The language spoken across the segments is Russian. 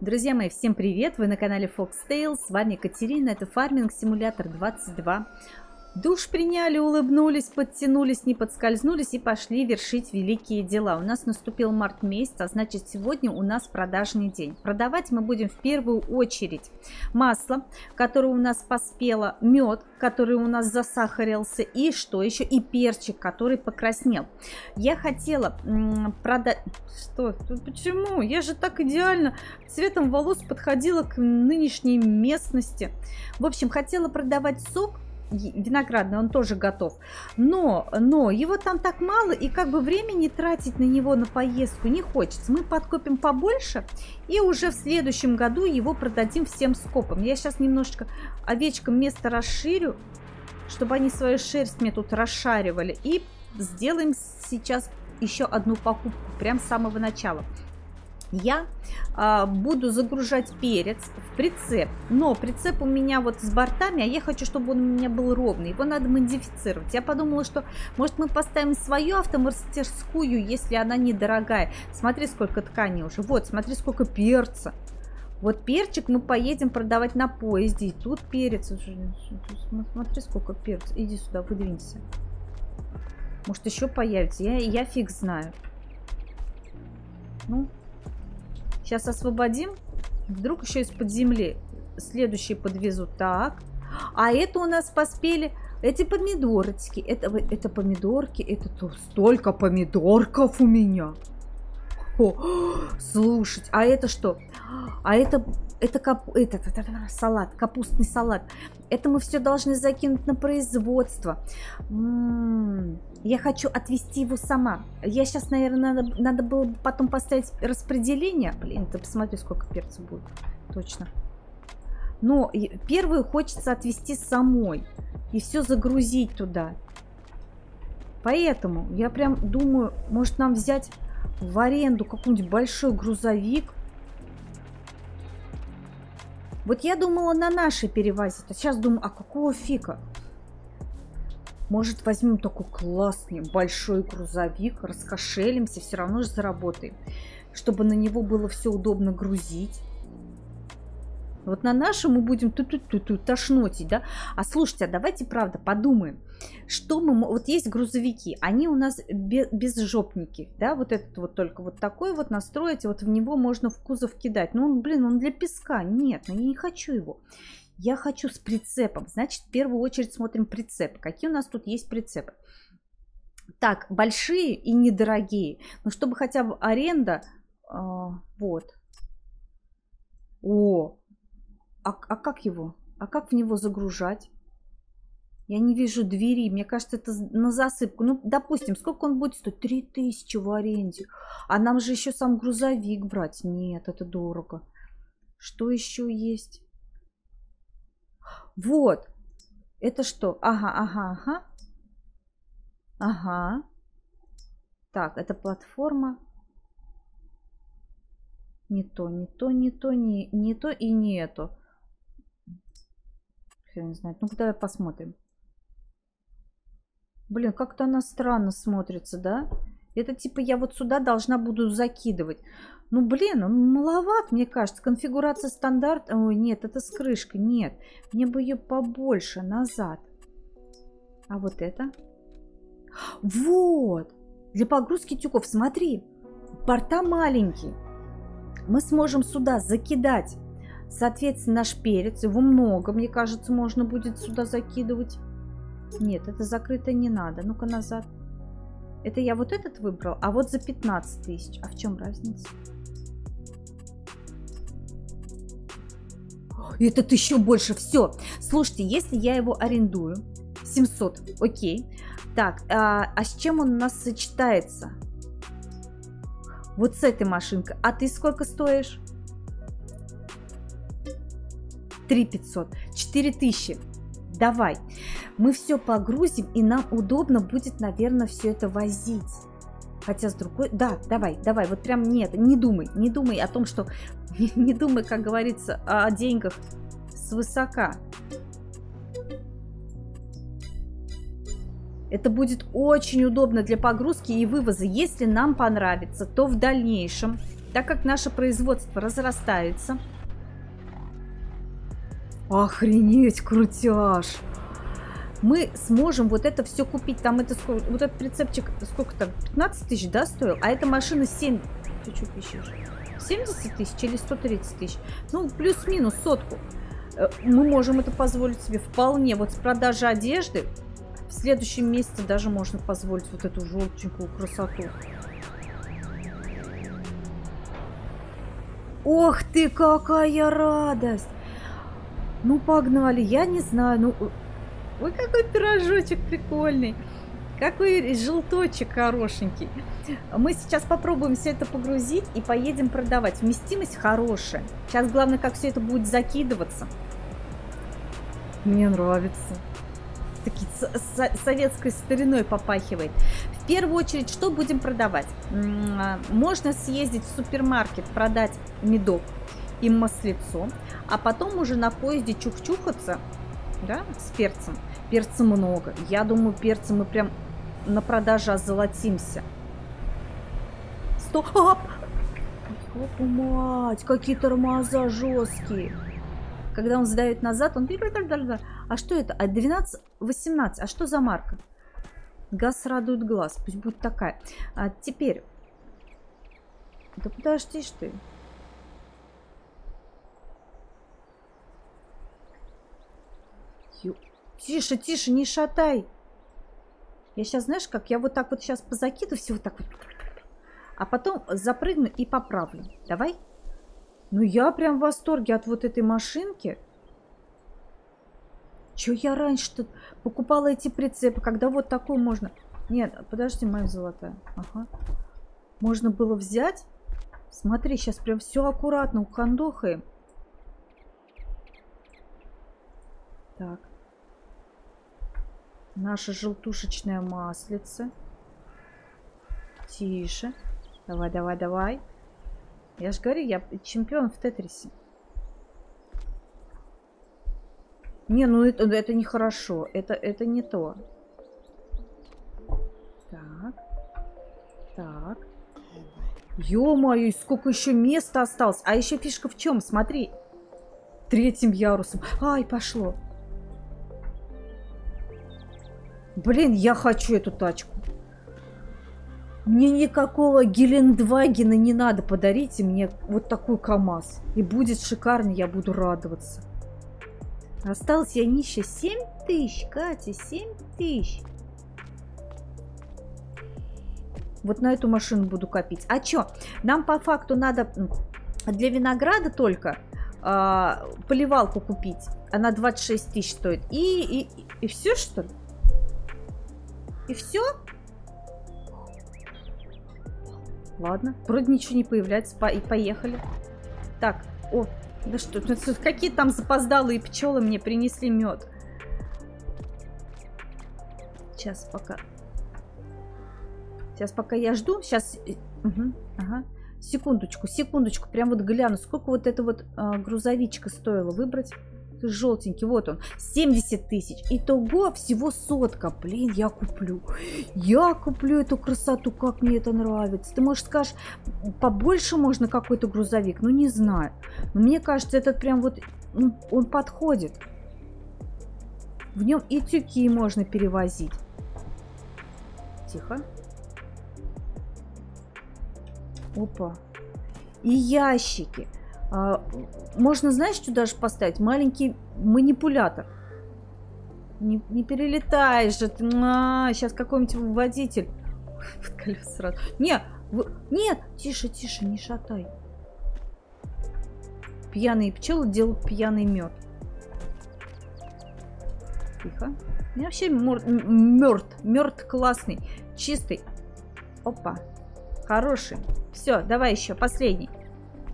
Друзья мои, всем привет! Вы на канале Fox Tales, с вами Екатерина, это фарминг симулятор 22. Душ приняли, улыбнулись, подтянулись, не подскользнулись и пошли вершить великие дела. У нас наступил март месяц, а значит сегодня у нас продажный день. Продавать мы будем в первую очередь масло, которое у нас поспело, мед, который у нас засахарился и что еще, и перчик, который покраснел. Я хотела продать... Что? Почему? Я же так идеально цветом волос подходила к нынешней местности. В общем, хотела продавать сок, виноградный, он тоже готов. Но, но его там так мало, и как бы времени тратить на него на поездку не хочется. Мы подкопим побольше, и уже в следующем году его продадим всем скопом. Я сейчас немножечко овечкам место расширю, чтобы они свою шерсть мне тут расшаривали. И сделаем сейчас еще одну покупку, прям с самого начала я а, буду загружать перец в прицеп. Но прицеп у меня вот с бортами, а я хочу, чтобы он у меня был ровный. Его надо модифицировать. Я подумала, что может мы поставим свою автомастерскую, если она недорогая. Смотри, сколько ткани уже. Вот, смотри, сколько перца. Вот перчик мы поедем продавать на поезде. И тут перец уже. Смотри, сколько перца. Иди сюда, выдвинься. Может, еще появится. Я, я фиг знаю. Ну, Сейчас освободим. Вдруг еще из-под земли следующие подвезут. Так. А это у нас поспели эти помидорочки. Это, это помидорки. Это то, столько помидорков у меня. О, слушать. А это что? А это, это, кап, это, это, это салат, капустный салат. Это мы все должны закинуть на производство. М -м -м. Я хочу отвести его сама. Я сейчас, наверное, надо, надо было бы потом поставить распределение. Блин, ты посмотри, сколько перца будет. Точно. Но первую хочется отвести самой. И все загрузить туда. Поэтому я прям думаю, может нам взять в аренду какой-нибудь большой грузовик. Вот я думала на наши перевозить. А сейчас думаю, а какого фика? Может, возьмем такой классный большой грузовик, раскошелимся, все равно же заработаем. Чтобы на него было все удобно грузить. Вот на нашем мы будем ту -ту -ту -ту, тошнотить, да? А слушайте, а давайте, правда, подумаем, что мы... Вот есть грузовики, они у нас без, без жопники, да? Вот этот вот только вот такой вот настроить, вот в него можно в кузов кидать. Ну, он, блин, он для песка. Нет, ну я не хочу его. Я хочу с прицепом. Значит, в первую очередь смотрим прицеп. Какие у нас тут есть прицепы? Так, большие и недорогие. Но чтобы хотя бы аренда... Э, вот. О, а, а как его? А как в него загружать? Я не вижу двери. Мне кажется, это на засыпку. Ну, допустим, сколько он будет стоить? Три тысячи в аренде. А нам же еще сам грузовик брать. Нет, это дорого. Что еще есть? Вот. Это что? Ага, ага, ага. Ага. Так, это платформа. Не то, не то, не то, не, не то и не это. Я не знаю. Ну-ка, давай посмотрим. Блин, как-то она странно смотрится, да? Это типа я вот сюда должна буду закидывать. Ну, блин, он маловат, мне кажется. Конфигурация стандарт. Ой, нет, это с крышкой. Нет, мне бы ее побольше, назад. А вот это? Вот! Для погрузки тюков. Смотри, порта маленькие. Мы сможем сюда закидать, соответственно, наш перец. Его много, мне кажется, можно будет сюда закидывать. Нет, это закрыто не надо. Ну-ка назад. Это я вот этот выбрал, а вот за 15 тысяч. А в чем разница? Этот еще больше. Все. Слушайте, если я его арендую, 700, окей. Так, а, а с чем он у нас сочетается? Вот с этой машинкой. А ты сколько стоишь? 3 500, 4 тысячи. Давай, мы все погрузим, и нам удобно будет, наверное, все это возить. Хотя с другой... Да, давай, давай, вот прям нет, не думай, не думай о том, что не думай, как говорится, о деньгах свысока. Это будет очень удобно для погрузки и вывоза. Если нам понравится, то в дальнейшем Так как наше производство разрастается. Охренеть, крутяж! Мы сможем вот это все купить. Там это сколько, вот этот прицепчик сколько там, 15 тысяч, да, стоил? А эта машина 7, ты что пишешь? 70 тысяч или 130 тысяч? Ну, плюс-минус сотку. Э, мы можем это позволить себе вполне. Вот с продажи одежды в следующем месяце даже можно позволить вот эту желтенькую красоту. Ох ты, какая радость! Ну, погнали. Я не знаю, ну... Ой, какой пирожочек прикольный. Какой желточек хорошенький. Мы сейчас попробуем все это погрузить и поедем продавать. Вместимость хорошая. Сейчас главное, как все это будет закидываться. Мне нравится. Такие советской стариной попахивает. В первую очередь, что будем продавать? Можно съездить в супермаркет, продать медок и маслицо, а потом уже на поезде чух-чухаться да, с перцем. Перца много. Я думаю, перца мы прям на продаже озолотимся. Стоп! Ёпу мать, какие тормоза жесткие. Когда он сдает назад, он... А что это? А 12, 18. А что за марка? Газ радует глаз. Пусть будет такая. А теперь... Да подожди ж ты. Тише, тише, не шатай. Я сейчас, знаешь, как я вот так вот сейчас позакиду все вот так вот. А потом запрыгну и поправлю. Давай. Ну, я прям в восторге от вот этой машинки. Че я раньше-то покупала эти прицепы, когда вот такой можно... Нет, подожди, моя золотая. Ага. Можно было взять. Смотри, сейчас прям все аккуратно ухандохаем. Так. Наша желтушечная маслица. Тише. Давай, давай, давай. Я же говорю, я чемпион в Тетрисе. Не, ну это, это нехорошо. Это, это не то. Так. Так. Ё-моё, сколько еще места осталось. А еще фишка в чем? Смотри. Третьим ярусом. Ай, пошло. Блин, я хочу эту тачку. Мне никакого Гелендвагена не надо. Подарите мне вот такой КАМАЗ. И будет шикарно, я буду радоваться. Осталось я нищая. 7 тысяч, Катя, 7 тысяч. Вот на эту машину буду копить. А чё? Нам по факту надо для винограда только э, поливалку купить. Она 26 тысяч стоит. И, и, и все, что ли? И все? Ладно, вроде ничего не появляется. По и поехали. Так, о, да что, какие там запоздалые пчелы мне принесли мед. Сейчас пока. Сейчас пока я жду. Сейчас. Угу, ага. Секундочку, секундочку. Прям вот гляну, сколько вот эта вот э, грузовичка стоила выбрать желтенький, вот он, 70 тысяч. Итого всего сотка. Блин, я куплю. Я куплю эту красоту, как мне это нравится. Ты, можешь скажешь, побольше можно какой-то грузовик? Ну, не знаю. Но мне кажется, этот прям вот, ну, он подходит. В нем и тюки можно перевозить. Тихо. Опа. И ящики. А, можно, знаешь, что даже поставить? Маленький манипулятор. Не, не перелетаешь же ты. А, сейчас какой-нибудь водитель. Под колеса сразу. Не, в... нет, тише, тише, не шатай. Пьяные пчелы делают пьяный мед. Тихо. И вообще мертв, мертв классный, чистый. Опа, хороший. Все, давай еще, последний.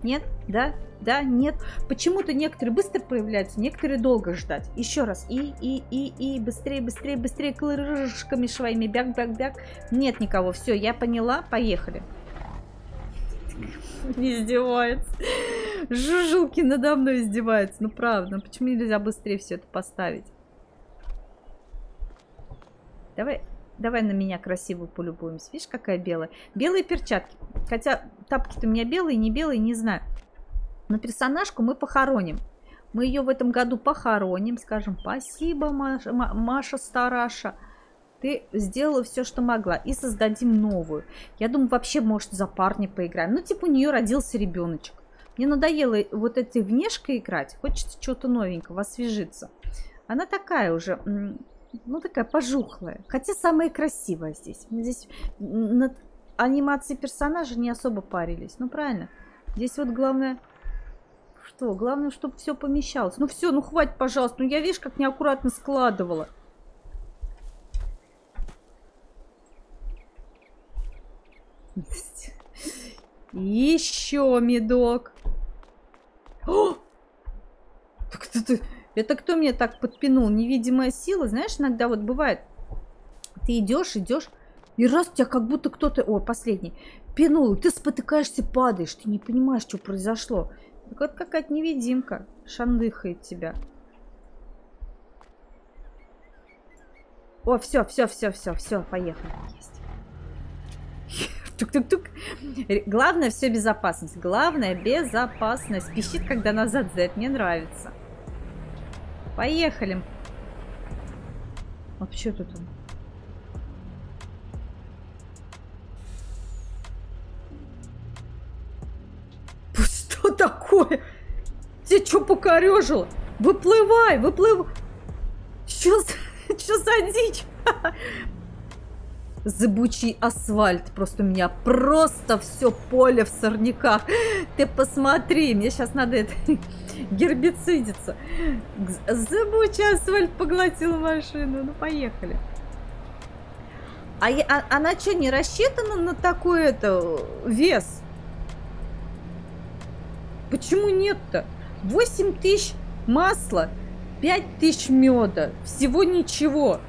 Нет? Да? Да? Нет? Почему-то некоторые быстро появляются, некоторые долго ждать. Еще раз. И, и, и, и. Быстрее, быстрее, быстрее. Клырышками своими. Бяк, бяк, бяк. Нет никого. Все, я поняла. Поехали. Издевается. Жужелки надо мной издеваются. Ну правда. Ну почему нельзя быстрее все это поставить? Давай. Давай на меня красиво полюбуемся. Видишь, какая белая? Белые перчатки. Хотя тапки-то у меня белые, не белые, не знаю. Но персонажку мы похороним. Мы ее в этом году похороним, скажем, спасибо, Маша, Маша Стараша. Ты сделала все, что могла. И создадим новую. Я думаю, вообще, может, за парня поиграем. Ну, типа, у нее родился ребеночек. Мне надоело вот этой внешкой играть. Хочется чего-то новенького, освежиться. Она такая уже, ну, такая пожухлая. Хотя самая красивая здесь. Здесь над анимацией персонажа не особо парились. Ну, правильно. Здесь вот главное... Что? Главное, чтобы все помещалось. Ну, все, ну, хватит, пожалуйста. Ну, я, видишь, как неаккуратно складывала. Еще медок. О! Так ты, ты, это кто мне так подпинул? Невидимая сила, знаешь, иногда вот бывает, ты идешь, идешь, и раз тебя как будто кто-то, о, последний, пинул, ты спотыкаешься, падаешь, ты не понимаешь, что произошло. Так вот какая-то невидимка шандыхает тебя. О, все, все, все, все, все, поехали. Есть. Тук-тук-тук. Главное все безопасность. Главное безопасность. Пищит, когда назад Z. Мне нравится. Поехали. А что тут? Что такое? Тебе что покорежило? Выплывай, выплывай. Что, что за дичь? Зыбучий асфальт. Просто у меня просто все поле в сорняках. Ты посмотри, мне сейчас надо это гербицидиться. Зыбучий асфальт поглотил машину. Ну, поехали. А, я, а она что, не рассчитана на такой это вес? Почему нет-то? 8 тысяч масла, 5 тысяч меда. Всего ничего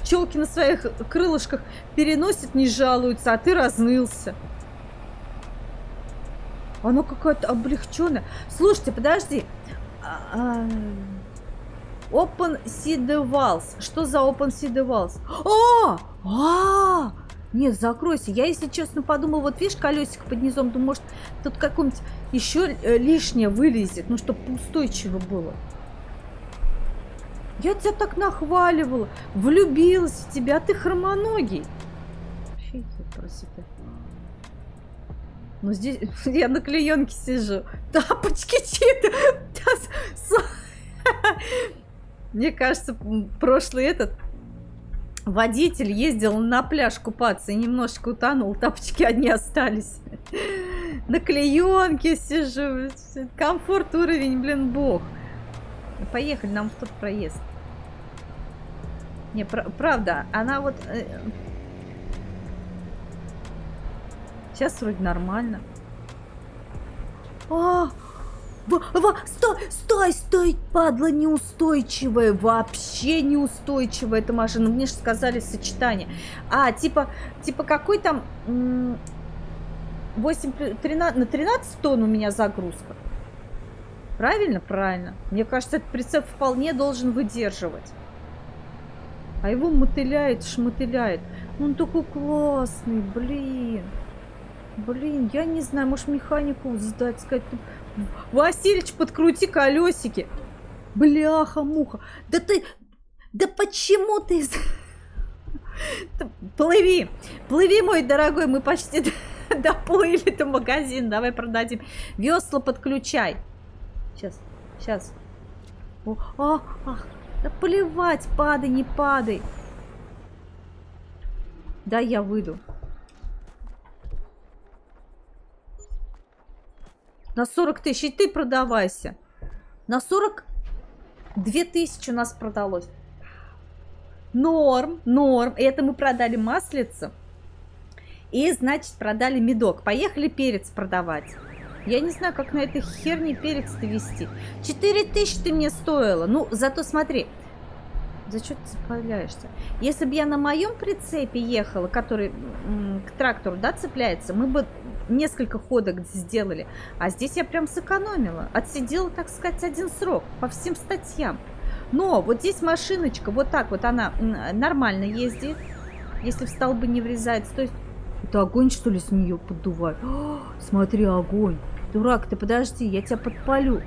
пчелки на своих крылышках переносят, не жалуются, а ты разнылся. Оно какое-то облегченное. Слушайте, подожди. А, а, Open Seed Walls. Что за Open Seed Walls? А! А! Нет, закройся. Я, если честно, подумала, вот видишь, колесико под низом, думаю, может, тут какое-нибудь еще лишнее вылезет, ну, чтобы устойчиво было. Я тебя так нахваливала, влюбилась в тебя, а ты хромоногий. Фиг просыпай. Ну здесь я на клеенке сижу. Тапочки чьи-то. Мне кажется, прошлый этот водитель ездил на пляж купаться и немножечко утонул. Тапочки одни остались. На клеенке сижу. Комфорт уровень, блин, бог. Поехали, нам в тот проезд. Не, пр правда, она вот... сейчас вроде нормально. А, в, в, стой, стой, стой, падла неустойчивая, вообще неустойчивая эта машина. Мне же сказали сочетание. А, типа, типа какой там 8, 13, на 13 тонн у меня загрузка. Правильно? Правильно. Мне кажется, этот прицеп вполне должен выдерживать. А его мотыляет, шмотыляет. Он такой классный, блин. Блин, я не знаю, может механику сдать, сказать. Васильич, подкрути колесики. Бляха-муха. Да ты... Да почему ты... Плыви, плыви, мой дорогой, мы почти доплыли до магазина. Давай продадим. Весла подключай. Сейчас, сейчас. О, а, ах, да плевать, падай, не падай. Да, я выйду. На 40 тысяч, и ты продавайся. На 42 тысячи у нас продалось. Норм, норм. Это мы продали маслицу. И, значит, продали медок. Поехали перец продавать. Я не знаю, как на этой херне перец-то вести. 4 тысячи ты мне стоило. Ну, зато смотри. За что ты цепляешься? Если бы я на моем прицепе ехала, который к трактору, да, цепляется, мы бы несколько ходок сделали. А здесь я прям сэкономила. Отсидела, так сказать, один срок по всем статьям. Но вот здесь машиночка, вот так вот она нормально ездит. если в столбы не врезается. То есть это огонь, что ли, с нее поддувает? О, смотри, огонь. Дурак, ты подожди, я тебя подпалю.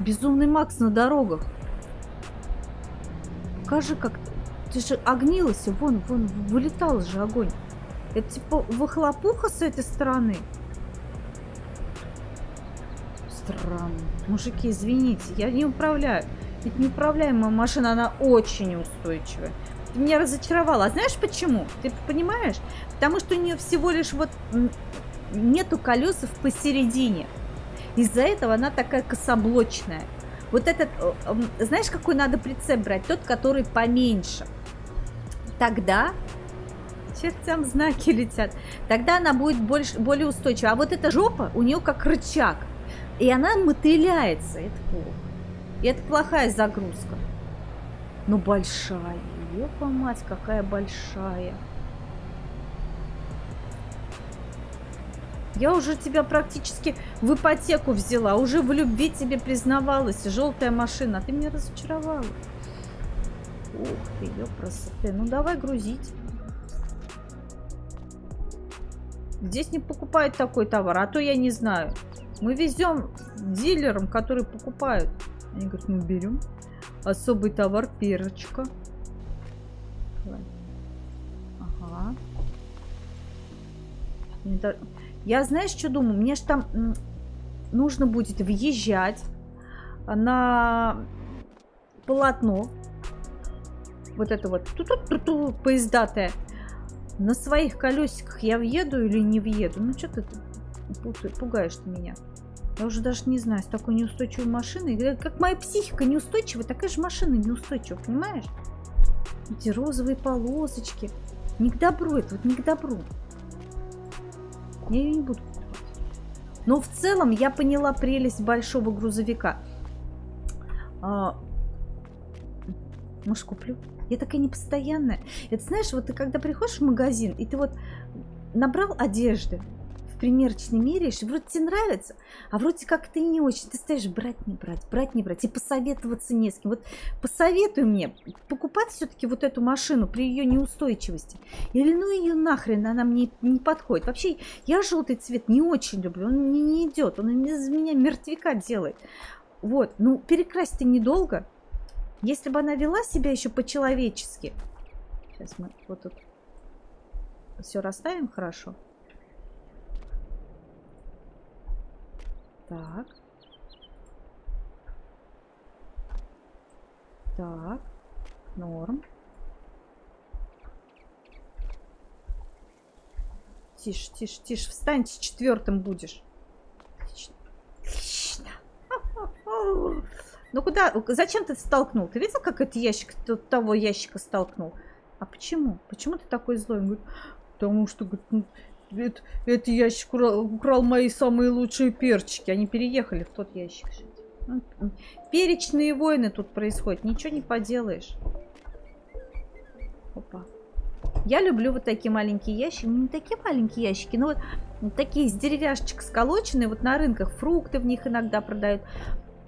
Безумный Макс на дорогах. Покажи, как... Ты же огнилась, вон, вон, вылетал же огонь. Это типа выхлопуха с этой стороны. Странно. Мужики, извините, я не управляю. Ведь неуправляемая машина, она очень устойчивая. Ты меня разочаровала. А знаешь почему? Ты понимаешь? Потому что у нее всего лишь вот нету колесов посередине. Из-за этого она такая кособлочная. Вот этот, э, знаешь, какой надо прицеп брать? Тот, который поменьше. Тогда чертям знаки летят. Тогда она будет больше, более устойчива. А вот эта жопа у нее как рычаг. И она мотыляется. Это плохо. И это плохая загрузка. Но большая. Ёпа мать, какая большая. Я уже тебя практически в ипотеку взяла, уже в любви тебе признавалась. Желтая машина, а ты меня разочаровала. Ух ты, ёпросоты. Ну давай грузить. Здесь не покупают такой товар, а то я не знаю. Мы везем дилерам, которые покупают. Они говорят, мы берем особый товар перочка. Ага. Я, знаешь, что думаю? Мне же там нужно будет въезжать на полотно. Вот это вот ту -ту -ту -ту, поездатое. На своих колесиках я въеду или не въеду? Ну, что ты пугаешь ты меня? Я уже даже не знаю, с такой неустойчивой машиной. Как моя психика неустойчивая, такая же машина неустойчивая, понимаешь? Эти розовые полосочки. Не к добру это, вот не к добру. Я ее не буду покупать. Но в целом я поняла прелесть большого грузовика. А, может, куплю? Я такая непостоянная. Это знаешь, вот ты когда приходишь в магазин, и ты вот набрал одежды, в примерочной меряешь, вроде тебе нравится, а вроде как ты не очень. Ты стоишь брать, не брать, брать, не брать, и посоветоваться не с кем. Вот посоветуй мне покупать все-таки вот эту машину при ее неустойчивости. Или ну ее нахрен, она мне не подходит. Вообще, я желтый цвет не очень люблю, он мне не идет, он из меня мертвяка делает. Вот, ну перекрасть ты недолго. Если бы она вела себя еще по-человечески. Сейчас мы вот тут все расставим хорошо. Так. Так. Норм. Тише, тише, тише. Встаньте, четвертым будешь. Отлично. Отлично. Ну куда? Зачем ты столкнул? Ты видел, как этот ящик того ящика столкнул? А почему? Почему ты такой злой? Он говорит, потому что говорит, ну, это, это ящик украл, украл мои самые лучшие перчики. Они переехали в тот ящик. Ну, перечные войны тут происходят. Ничего не поделаешь. Опа. Я люблю вот такие маленькие ящики. Ну, не такие маленькие ящики, но вот такие из деревяшечек сколоченные. Вот на рынках фрукты в них иногда продают.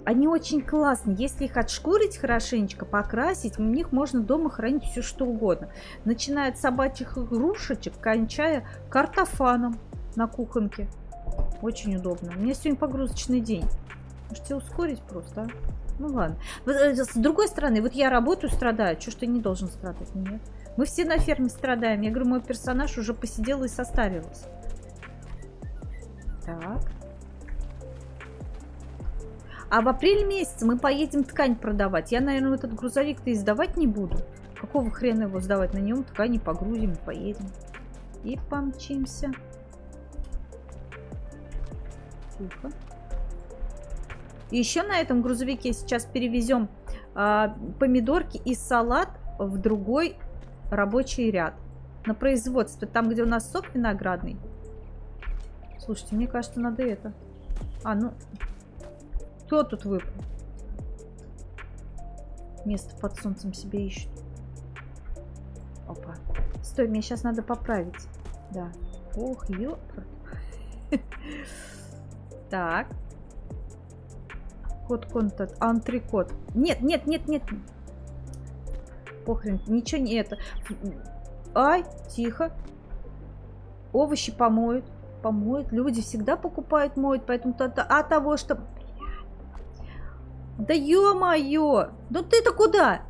Они очень классные. Если их отшкурить хорошенечко, покрасить, в них можно дома хранить все что угодно. Начиная от собачьих игрушечек, кончая картофаном на кухонке. Очень удобно. У меня сегодня погрузочный день. Можете ускорить просто, а? Ну ладно. Э, с другой стороны, вот я работаю, страдаю. Что ж ты не должен страдать? Нет. Мы все на ферме страдаем. Я говорю, мой персонаж уже посидел и состарился. Так. А в апреле месяце мы поедем ткань продавать. Я, наверное, этот грузовик-то издавать не буду. Какого хрена его сдавать? На нем ткани погрузим и поедем. И помчимся. Тихо. еще на этом грузовике сейчас перевезем а, помидорки и салат в другой рабочий ряд. На производство. Там, где у нас сок виноградный. Слушайте, мне кажется, надо это. А, ну, кто тут выпал? Место под солнцем себе ищут. Опа. Стой, мне сейчас надо поправить. Да. Ох, ёпр. Так. Код контакт. Антрикот. Нет, нет, нет, нет. Похрен, ничего не это. Ай, тихо. Овощи помоют. Помоют. Люди всегда покупают, моют, поэтому то, то, а того, что... Да ё-моё! Ну ты-то куда?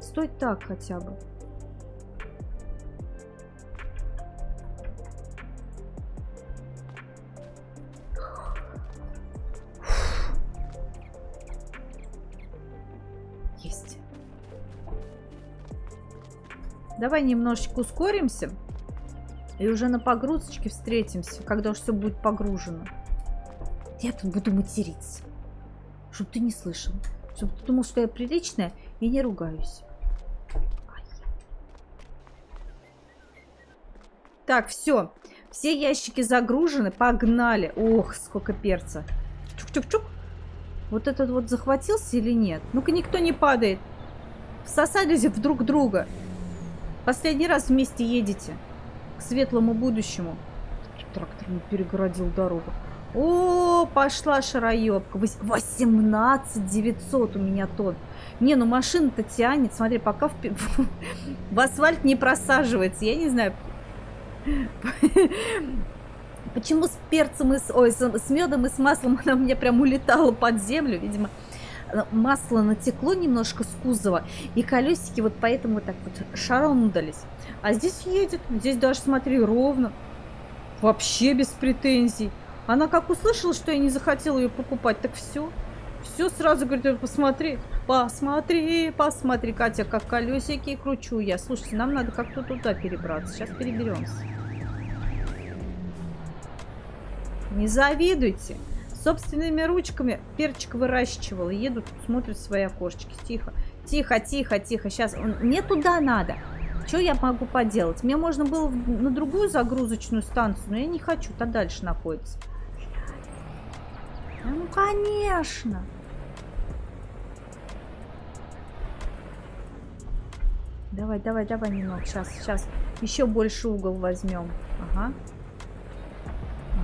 Стой так хотя бы. Есть. Давай немножечко ускоримся. И уже на погрузочке встретимся, когда уж все будет погружено. Я тут буду материться. Чтобы ты не слышал. Чтобы ты думал, что я приличная и не ругаюсь. Так, все. Все ящики загружены. Погнали. Ох, сколько перца. Чук-чук-чук. Вот этот вот захватился или нет? Ну-ка, никто не падает. Всосались в друг друга. Последний раз вместе едете. К светлому будущему. Трактор не перегородил дорогу. О, пошла шароебка. 18 900 у меня тот. Не, ну машина-то тянет. Смотри, пока в, в асфальт не просаживается. Я не знаю. Почему с перцем и с, ой, с, медом и с маслом она у меня прям улетала под землю, видимо. Масло натекло немножко с кузова, и колесики вот поэтому вот так вот шарондались. А здесь едет, здесь даже, смотри, ровно. Вообще без претензий. Она как услышала, что я не захотела ее покупать, так все. Все сразу говорит, посмотри, посмотри, посмотри, Катя, как колесики кручу я. Слушайте, нам надо как-то туда перебраться. Сейчас переберемся. Не завидуйте. Собственными ручками перчик выращивала. Едут, смотрят свои окошечки. Тихо, тихо, тихо, тихо. Сейчас, мне туда надо. Что я могу поделать? Мне можно было на другую загрузочную станцию, но я не хочу, то дальше находится. Ну, конечно. Давай, давай, давай немного. Сейчас, сейчас. Еще больше угол возьмем. Ага.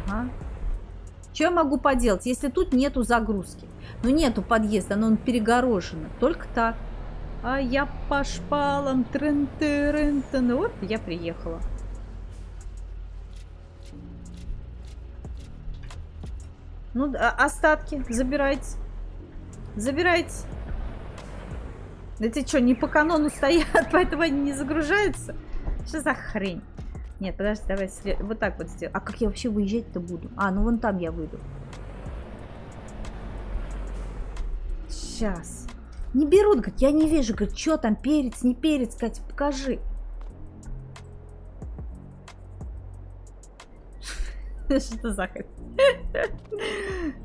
Ага. Что я могу поделать, если тут нету загрузки? Ну, нету подъезда, но он перегорожено. Только так. А я по шпалам. Трын -трын. Ну, вот я приехала. Ну, остатки забирайте. Забирайте. Эти что, не по канону стоят, поэтому они не загружаются? Что за хрень? Нет, подожди, давай след... вот так вот сделаем. А как я вообще выезжать-то буду? А, ну вон там я выйду. Сейчас. Не берут, говорит, я не вижу, говорит, что там, перец, не перец, Катя, покажи. Что за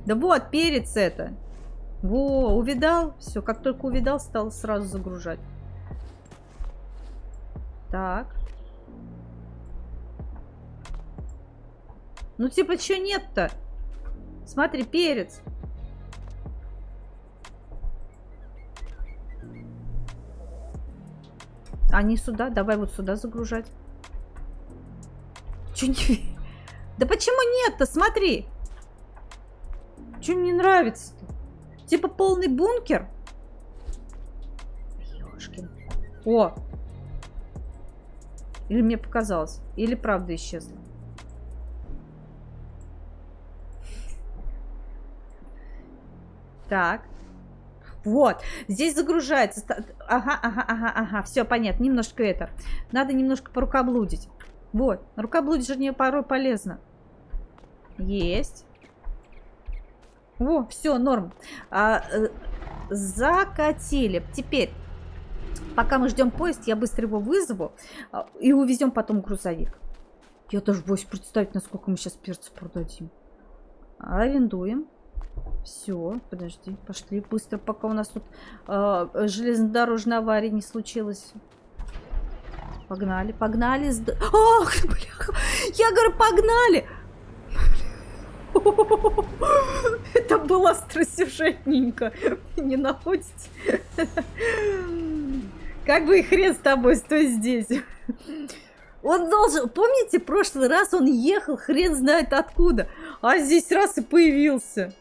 Да вот, перец это. Во, увидал? Все, как только увидал, стал сразу загружать. Так. Ну, типа, что нет-то? Смотри, перец. А не сюда? Давай вот сюда загружать. Че не... Да почему нет-то? Смотри. Что мне нравится-то? Типа полный бункер? Ёшкин. О! Или мне показалось? Или правда исчезла? Так. Вот, здесь загружается. Ага, ага, ага, ага. Все, понятно. Немножко это. Надо немножко порукоблудить. Вот. Рукоблудить же мне порой полезно. Есть. О, все, норм. А, э, закатили. Теперь, пока мы ждем поезд, я быстро его вызову а, и увезем потом грузовик. Я даже боюсь представить, насколько мы сейчас перца продадим. Арендуем. Все, подожди, пошли быстро, пока у нас тут э, железнодорожная авария не случилась. Погнали, погнали. Ох, бля, я говорю, погнали. Это было остросюжетненько. Не находите? Как бы и хрен с тобой, стой здесь. Он должен... Помните, прошлый раз он ехал хрен знает откуда. А здесь раз и появился.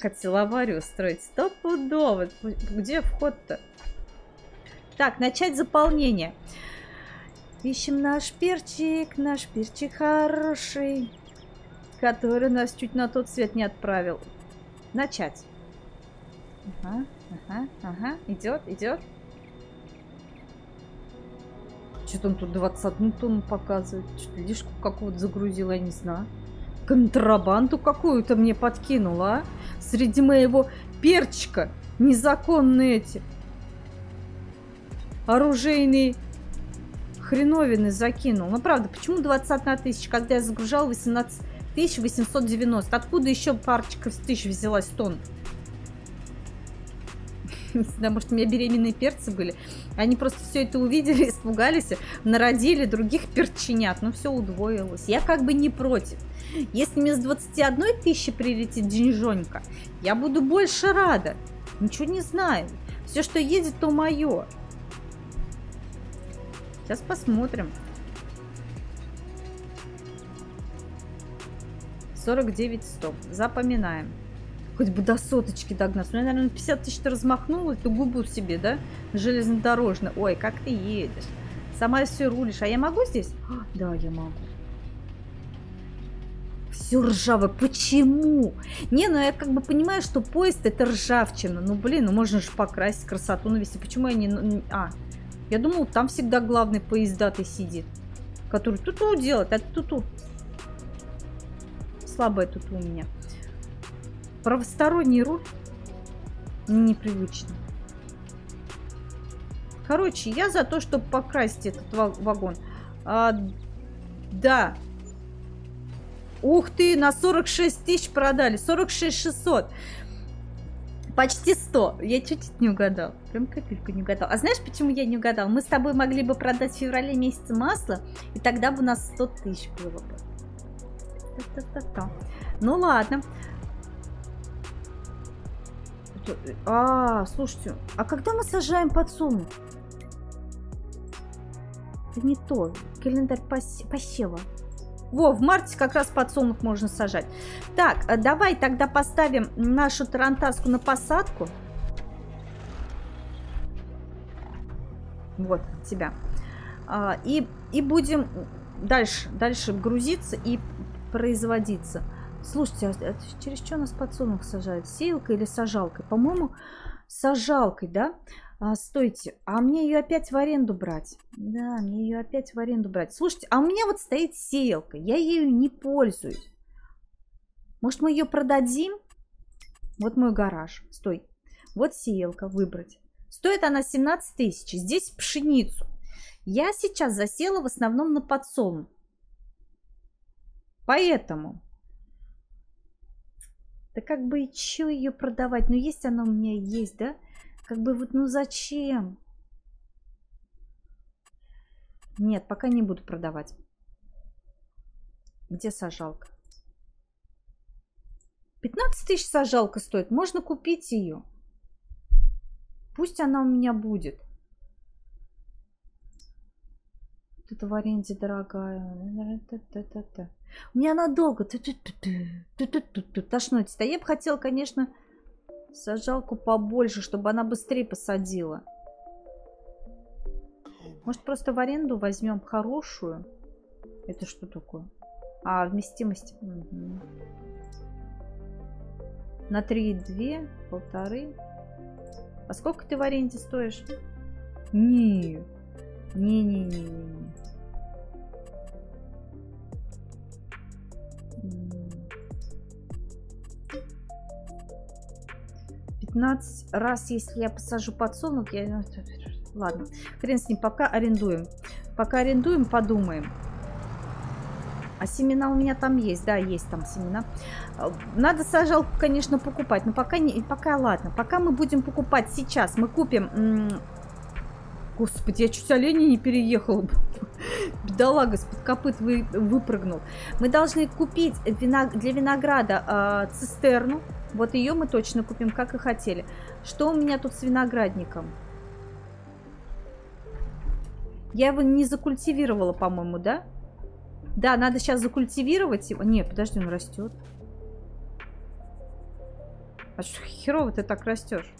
Хотел аварию устроить. Стопудово. Где вход-то? Так, начать заполнение. Ищем наш перчик, наш перчик хороший, который нас чуть на тот свет не отправил. Начать. Ага, ага, ага. Идет, идет. Что-то он тут 21 тонну показывает. Что-то лишку какого-то загрузил, я не знаю. Контрабанду какую-то мне подкинула, а? Среди моего перчика незаконные эти оружейные хреновины закинул. Ну, правда, почему 21 тысяч, когда я загружал 18 890? Откуда еще парочка тысяч взялась тонн? Не знаю, может, у меня беременные перцы были. Они просто все это увидели, испугались, народили других перчинят. Ну, все удвоилось. Я как бы не против. Если мне с 21 тысячи прилетит деньжонька, я буду больше рада. Ничего не знаю. Все, что едет, то мое. Сейчас посмотрим. 49 100. Запоминаем. Хоть бы до соточки догнаться. Ну, я, наверное, 50 тысяч размахнулась, то губу себе, да? Железнодорожно. Ой, как ты едешь. Сама все рулишь. А я могу здесь? А, да, я могу. Все ржавое. Почему? Не, ну я как бы понимаю, что поезд это ржавчина. Ну, блин, ну можно же покрасить красоту навести. Почему я не... А, я думал, там всегда главный поездатый сидит. Который туту делает, а туту. Слабое туту у меня. Правосторонний руль непривычно. Короче, я за то, чтобы покрасить этот вагон. А, да. Ух ты, на 46 тысяч продали. 46 600. Почти 100. Я чуть-чуть не угадал. Прям капельку не угадал. А знаешь, почему я не угадал? Мы с тобой могли бы продать в феврале месяце масло, и тогда бы у нас 100 тысяч было бы. Та -та -та. Ну ладно. А, слушайте, а когда мы сажаем подсолнух? Это не то. Календарь посева. Во, в марте как раз подсолнух можно сажать. Так, э, давай тогда поставим нашу тарантаску на посадку. Вот, тебя. А, и, и будем дальше, дальше грузиться и производиться. Слушайте, а через что нас подсолнух сажают? Сеялкой или сажалкой? По-моему, сажалкой, да? А, стойте, а мне ее опять в аренду брать? Да, мне ее опять в аренду брать. Слушайте, а у меня вот стоит сеялка, я ею не пользуюсь. Может, мы ее продадим? Вот мой гараж. Стой. Вот сеялка, выбрать. Стоит она 17 тысяч. Здесь пшеницу. Я сейчас засела в основном на подсолнух. Поэтому да как бы и ее продавать? Ну, есть она у меня есть, да? Как бы вот, ну зачем? Нет, пока не буду продавать. Где сажалка? 15 тысяч сажалка стоит. Можно купить ее. Пусть она у меня будет. Вот это в аренде дорогая. У меня она долго. Тошнотит. А я бы хотела, конечно, сажалку побольше, чтобы она быстрее посадила. Может, просто в аренду возьмем хорошую? Это что такое? А, вместимость. Угу. На 3,2, полторы. А сколько ты в аренде стоишь? Не. Не-не-не-не. 15 раз, если я посажу подсолнух, я... Ну, ладно, хрен с ним, пока арендуем. Пока арендуем, подумаем. А семена у меня там есть, да, есть там семена. Надо сажалку, конечно, покупать, но пока не, пока ладно. Пока мы будем покупать сейчас, мы купим... Господи, я чуть оленя не переехал. Бедолага с-под копыт вы, выпрыгнул. Мы должны купить для винограда э, цистерну. Вот ее мы точно купим, как и хотели. Что у меня тут с виноградником? Я его не закультивировала, по-моему, да? Да, надо сейчас закультивировать его. Не, подожди, он растет. А что херово ты так растешь?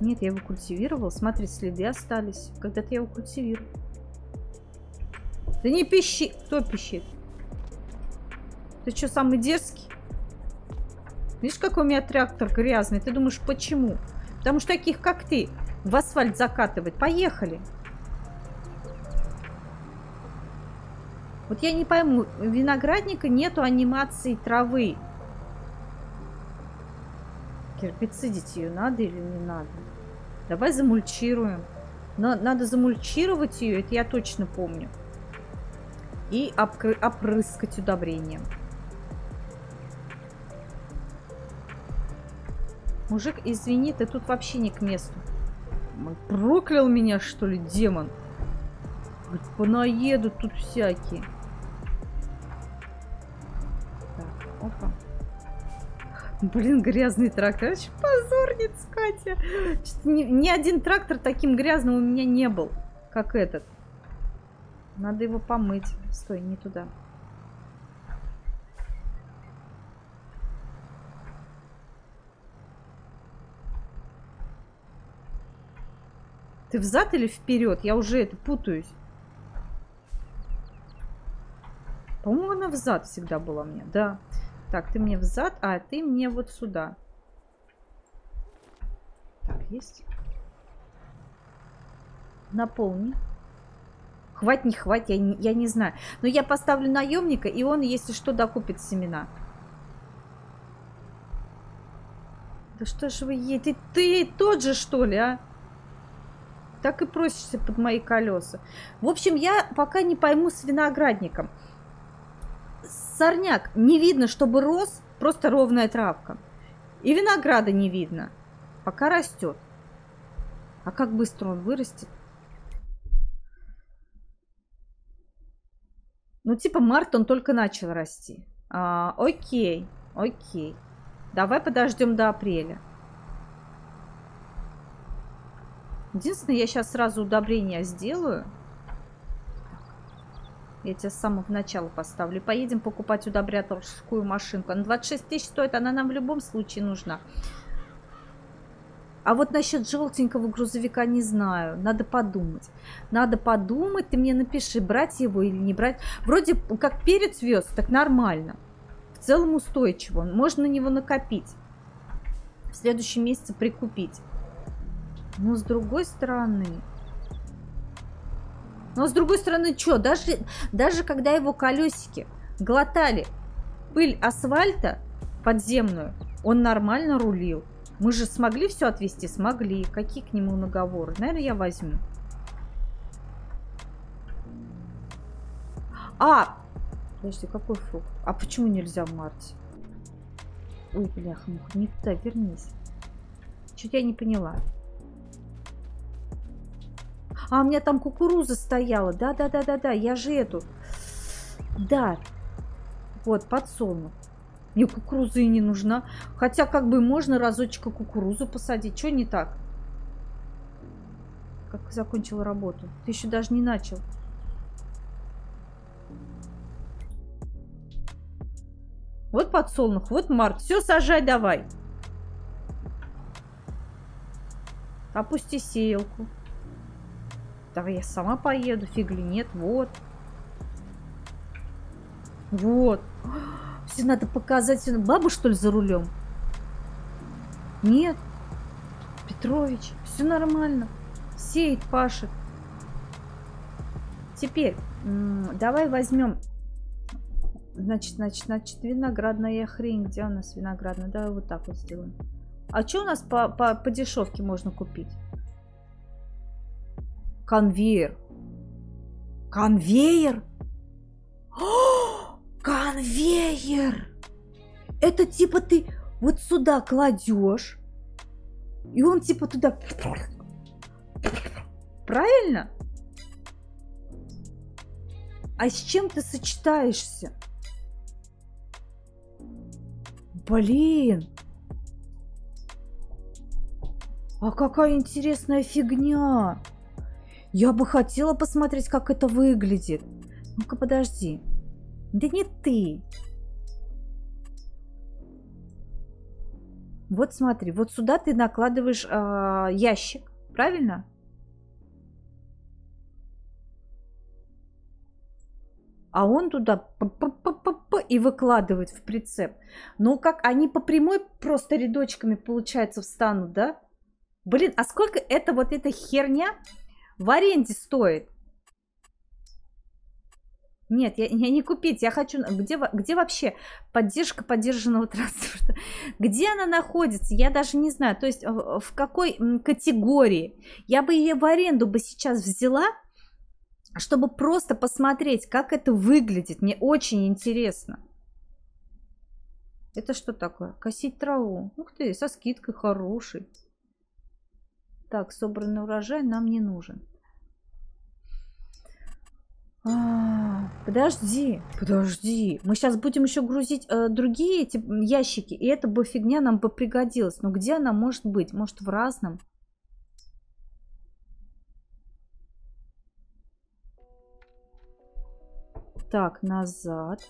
Нет, я его культивировал. Смотри, следы остались. Когда-то я его культивировал. Да не пищи. Кто пищит? Ты что, самый дерзкий? Видишь, какой у меня трактор грязный? Ты думаешь, почему? Потому что таких, как ты, в асфальт закатывать. Поехали. Вот я не пойму, виноградника нету анимации травы. Гербицидить ее надо или не надо? Давай замульчируем. Но надо замульчировать ее, это я точно помню. И опрыскать удобрением. Мужик, извини, ты тут вообще не к месту. Проклял меня, что ли, демон? Понаедут тут всякие. Так, опа. Блин, грязный трактор. Это позорница, Катя. Ни, ни один трактор таким грязным у меня не был, как этот. Надо его помыть. Стой, не туда. Ты взад или вперед? Я уже это путаюсь. По-моему, она взад всегда была мне. Да. Так, ты мне взад, а ты мне вот сюда. Так, есть. Наполни. Хватит, не хватит, я не, я не знаю. Но я поставлю наемника, и он, если что, докупит семена. Да что ж вы? Ты, ты тот же, что ли, а? Так и просишься под мои колеса. В общем, я пока не пойму с виноградником. Сорняк не видно, чтобы рос, просто ровная травка. И винограда не видно, пока растет. А как быстро он вырастет? Ну, типа март он только начал расти. А, окей, окей. Давай подождем до апреля. Единственное, я сейчас сразу удобрения сделаю. Я тебя с самого начала поставлю. Поедем покупать удобряторскую машинку. Она 26 тысяч стоит, она нам в любом случае нужна. А вот насчет желтенького грузовика не знаю. Надо подумать. Надо подумать. Ты мне напиши, брать его или не брать. Вроде как перец вез, так нормально. В целом устойчиво. Можно на него накопить. В следующем месяце прикупить. Но с другой стороны... Но с другой стороны, что, даже, даже когда его колесики глотали пыль асфальта подземную, он нормально рулил. Мы же смогли все отвезти? Смогли. Какие к нему наговоры? Наверное, я возьму. А! Подожди, какой фрукт? А почему нельзя в марте? Ой, бляха, не туда, вернись. Чуть я не поняла. А, у меня там кукуруза стояла. Да-да-да-да-да, я же эту... Да. Вот, подсолнух. Мне кукуруза и не нужна. Хотя как бы можно разочек кукурузу посадить. Что не так? Как закончила работу? Ты еще даже не начал. Вот подсолнух, вот март. Все, сажай давай. Опусти сеялку. Давай я сама поеду, фигли нет, вот. Вот. Все надо показать. Баба, что ли, за рулем? Нет. Петрович, все нормально. Сеет, пашет. Теперь, давай возьмем Значит, значит, значит, виноградная хрень. Где у нас виноградная? Давай вот так вот сделаем. А что у нас по, по, по дешевке можно купить? Конвейер. Конвейер? О, конвейер! Это типа ты вот сюда кладешь, и он типа туда... Правильно? А с чем ты сочетаешься? Блин! А какая интересная фигня! Я бы хотела посмотреть, как это выглядит. Ну-ка, подожди. Да не ты. Вот смотри, вот сюда ты накладываешь э, ящик, правильно? а он туда и выкладывает в прицеп. Ну, как они по прямой просто рядочками, получается, встанут, да? Блин, а сколько это вот эта херня в аренде стоит? Нет, я, я не купить, я хочу... Где, где вообще поддержка поддержанного транспорта? Где она находится? Я даже не знаю. То есть в какой категории? Я бы ее в аренду бы сейчас взяла, чтобы просто посмотреть, как это выглядит. Мне очень интересно. Это что такое? Косить траву. Ух ты, со скидкой хороший. Так, собранный урожай нам не нужен. А, подожди, подожди. Мы сейчас будем еще грузить э, другие эти ящики, и эта бы фигня нам бы пригодилась. Но где она может быть? Может в разном? Так, назад.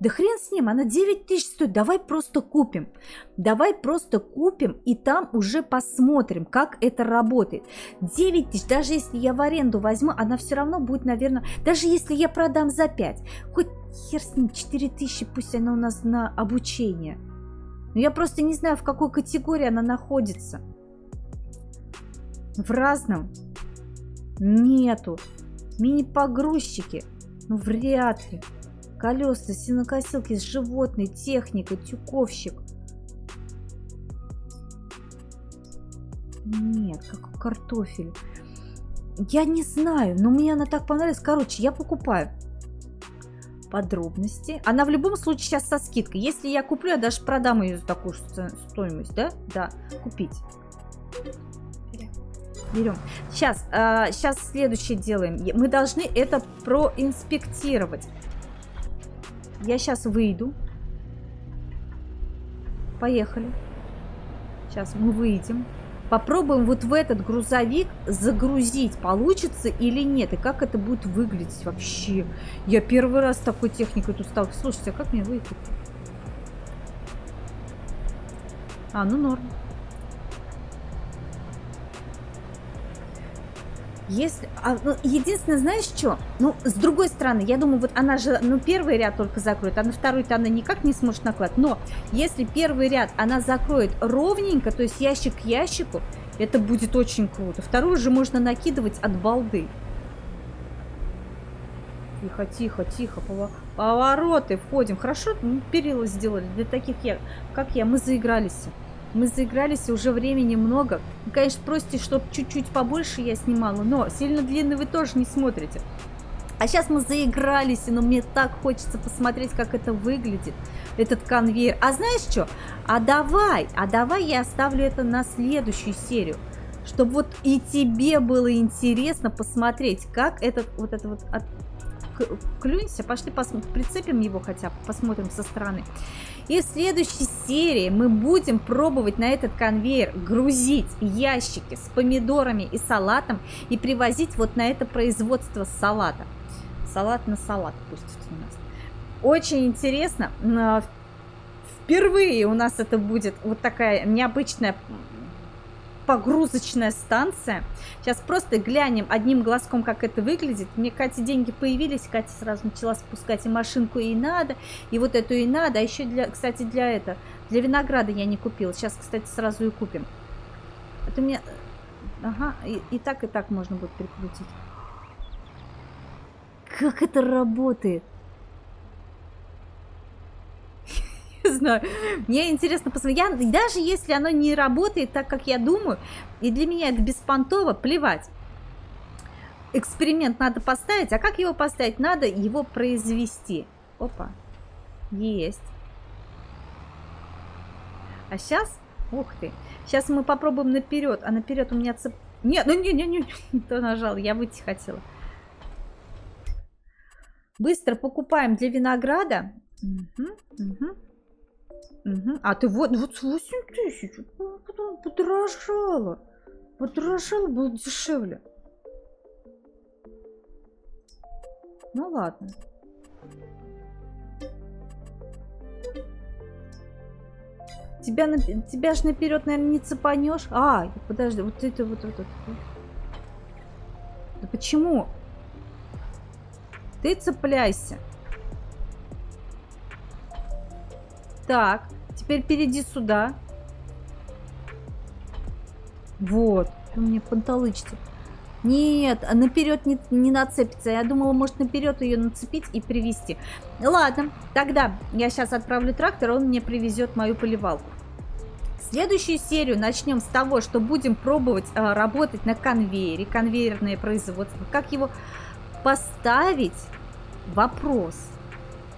Да хрен с ним, она 9 тысяч стоит, давай просто купим. Давай просто купим и там уже посмотрим, как это работает. 9 тысяч, даже если я в аренду возьму, она все равно будет, наверное, даже если я продам за 5, хоть хер с ним, 4 тысячи, пусть она у нас на обучение. Но я просто не знаю, в какой категории она находится. В разном нету. Мини-погрузчики. Ну, вряд ли. Колеса, сенокосилки с животной, техника, тюковщик. Нет, как картофель. Я не знаю, но мне она так понравилась. Короче, я покупаю. Подробности. Она в любом случае сейчас со скидкой. Если я куплю, я даже продам ее за такую стоимость, да? Да, купить. Берем. Сейчас, э, сейчас следующее делаем. Мы должны это проинспектировать. Я сейчас выйду. Поехали. Сейчас мы выйдем. Попробуем вот в этот грузовик загрузить, получится или нет, и как это будет выглядеть вообще. Я первый раз с такой техникой тут стал. Слушайте, а как мне выехать? А, ну норм. Если, а, ну, единственное, знаешь что? Ну, с другой стороны, я думаю, вот она же, ну, первый ряд только закроет, а на второй-то она никак не сможет накладывать. Но если первый ряд она закроет ровненько, то есть ящик к ящику, это будет очень круто. Второй же можно накидывать от балды. Тихо, тихо, тихо, повороты, входим. Хорошо, ну, перила сделали для таких, я, как я, мы заигрались. Мы заигрались, уже времени много. Вы, конечно, просите, чтобы чуть-чуть побольше я снимала, но сильно длинный вы тоже не смотрите. А сейчас мы заигрались, но мне так хочется посмотреть, как это выглядит, этот конвейер. А знаешь что? А давай, а давай я оставлю это на следующую серию. Чтобы вот и тебе было интересно посмотреть, как этот вот это вот от... клюнься, пошли посмотрим, прицепим его хотя бы, посмотрим со стороны. И в следующей серии мы будем пробовать на этот конвейер грузить ящики с помидорами и салатом и привозить вот на это производство салата. Салат на салат пустите у нас. Очень интересно. Впервые у нас это будет вот такая необычная погрузочная станция. Сейчас просто глянем одним глазком, как это выглядит. Мне Кате деньги появились, Катя сразу начала спускать и машинку, и надо, и вот эту и надо. А еще, для, кстати, для это, для винограда я не купила. Сейчас, кстати, сразу и купим. Это мне... Ага, и, и так, и так можно будет прикрутить. Как это работает? Не знаю. Мне интересно посмотреть. Я, даже если оно не работает так, как я думаю, и для меня это беспонтово, плевать. Эксперимент надо поставить. А как его поставить? Надо его произвести. Опа. Есть. А сейчас... Ух ты. Сейчас мы попробуем наперед. А наперед у меня цеп... Нет, ну не, не, не, не то нажал. Я выйти хотела. Быстро покупаем для винограда. Угу, угу. Угу. А ты вот, вот 8 тысяч. Потом подорожало. Подорожало, было дешевле. Ну ладно. Тебя, на, тебя ж наперед, наверное, не цепанешь. А, подожди, вот это вот, вот, вот. Да почему? Ты цепляйся. Так, теперь перейди сюда. Вот. Вы мне панталычите. Нет, наперед не, не нацепится. Я думала, может наперед ее нацепить и привезти. Ладно, тогда я сейчас отправлю трактор, он мне привезет мою поливалку. Следующую серию начнем с того, что будем пробовать а, работать на конвейере, конвейерное производство. Как его поставить? Вопрос.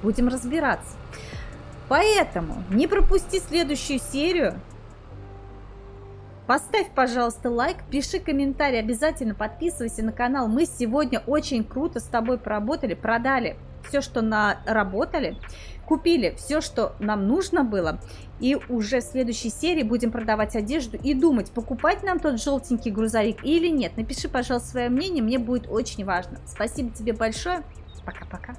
Будем разбираться. Поэтому не пропусти следующую серию. Поставь, пожалуйста, лайк, пиши комментарий, обязательно подписывайся на канал. Мы сегодня очень круто с тобой поработали, продали все, что наработали, купили все, что нам нужно было. И уже в следующей серии будем продавать одежду и думать, покупать нам тот желтенький грузовик или нет. Напиши, пожалуйста, свое мнение, мне будет очень важно. Спасибо тебе большое. Пока-пока.